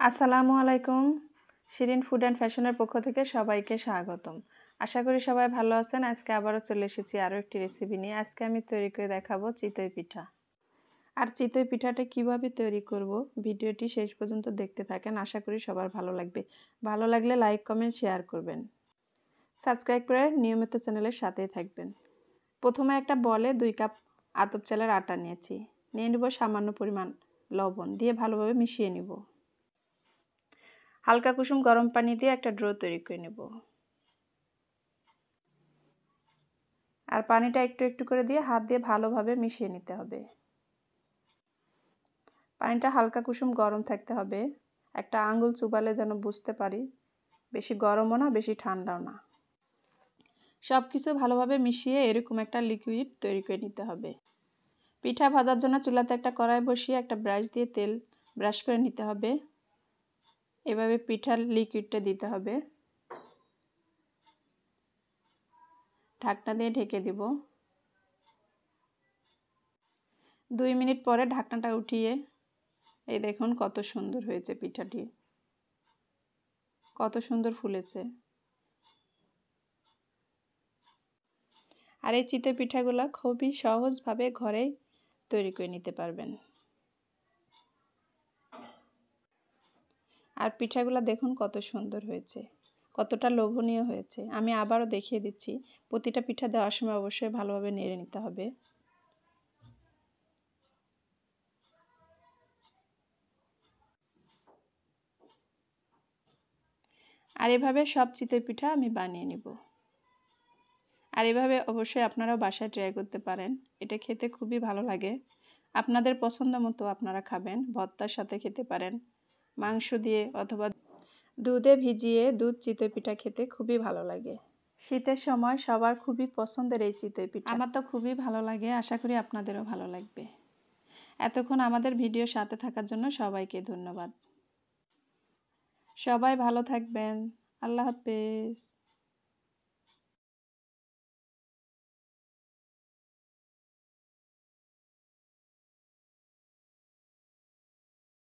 আসসালামু আলাইকুম। Shirin food and ফ্যাশনের পক্ষ থেকে সবাইকে স্বাগতম। আশা করি সবাই ভালো আছেন। আজকে আবারও চলে এসেছি আরও একটি রেসিপি নিয়ে। আজকে আমি তৈরি করে দেখাবো চিতই পিঠা। আর চিতই পিঠাটা কীভাবে তৈরি করব ভিডিওটি শেষ পর্যন্ত দেখতে থাকেন। আশা করি সবার ভালো লাগবে। ভালো লাগলে লাইক, কমেন্ট, শেয়ার করবেন। সাবস্ক্রাইব করে নিয়মিত চ্যানেলের সাথেই থাকবেন। প্রথমে একটা বলে দুই কাপ আতপ চালের আটা নিয়েছি। নিয়ে নেব সামান্য পরিমাণ লবণ দিয়ে ভালোভাবে মিশিয়ে নিব। হালকা কুসুম গরম পানি দিয়ে একটা ড্রো তৈরি করে নেব। আর পানিটা একটু একটু করে দিয়ে হাত দিয়ে ভালোভাবে মিশিয়ে নিতে হবে। পানিটা হালকা কুসুম গরম থাকতে হবে। একটা আঙ্গুল চুবালে যেন বুঝতে পারি, বেশি গরমও না, বেশি ঠান্ডাও না। সব কিছু ভালোভাবে মিশিয়ে এরকম একটা লিকুইড তৈরি করে নিতে হবে। পিঠা ভাজার জন্য চুলাতে একটা কড়াই বসিয়ে একটা ব্রাশ দিয়ে তেল ব্রাশ করে নিতে হবে। এভাবে পিঠার লিকুইডটা দিতে হবে। ঢাকনা দিয়ে ঢেকে দিব। দুই মিনিট পরে ঢাকনাটা উঠিয়ে, এই দেখুন কত সুন্দর হয়েছে পিঠাটি। কত সুন্দর ফুলেছে। আর এই চিতই পিঠাগুলো খুবই সহজভাবে ঘরেই তৈরি করে নিতে পারবেন। আর পিঠাগুলো দেখুন কত সুন্দর হয়েছে, কতটা লোভনীয় হয়েছে। আমি আবারও দেখিয়ে দিচ্ছি, প্রতিটা পিঠা দেওয়ার সময় অবশ্যই ভালোভাবে নেড়ে নিতে হবে। আর এভাবে সব চিতই পিঠা আমি বানিয়ে নিব। আর এভাবে অবশ্যই আপনারাও বাসায় ট্রাই করতে পারেন, এটা খেতে খুবই ভালো লাগে। আপনাদের পছন্দ মতো আপনারা খাবেন, ভর্তার সাথে খেতে পারেন। মাংস দিয়ে অথবা দুধে ভিজিয়ে দুধ চিতই পিঠা খেতে খুবই ভালো লাগে। শীতের সময় সবার খুবই পছন্দের এই চিতই পিঠা আমার তো খুবই ভালো লাগে, আশা করি আপনাদেরও ভালো লাগবে। এতক্ষণ আমাদের ভিডিও সাথে থাকার জন্য সবাইকে ধন্যবাদ। সবাই ভালো থাকবেন। আল্লাহ হাফেজ।